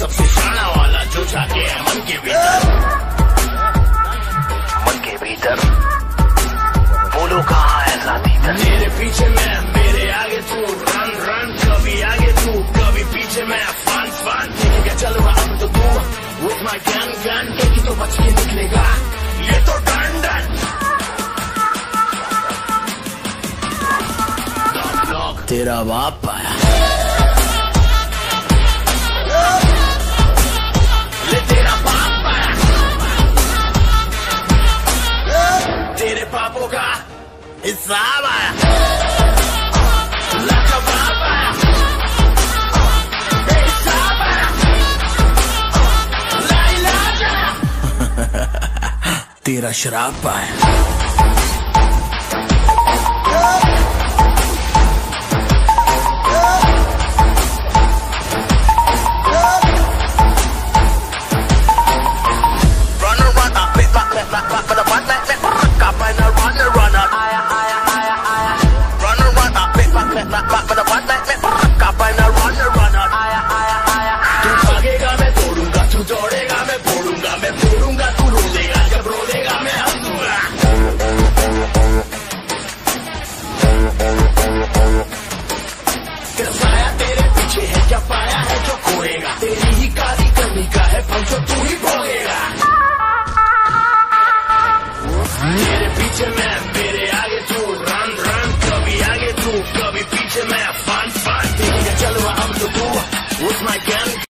सबसे शाना वाला जो जाके है मन के भीतर। मन के भीतर। बोलो कहाँ है साथी तर मेरे पीछे मैं मेरे आगे तू। रन रन कभी आगे तू कभी पीछे मैं। फन फन ठीक है चलूँगा अब तो तू। With my gun gun देखी तो बच के निकलेगा। ये तो डन डन तेरा बाप आया। हिसाब आया तेरा शराब आया आखिर साया तेरे पीछे है क्या पाया है जो खोएगा तेरी ही काली करनी का है पंचो तू ही भोगेगा तेरे पीछे मैं मेरे आगे तू रन रन कभी आगे तू, कभी पीछे मैं पाँच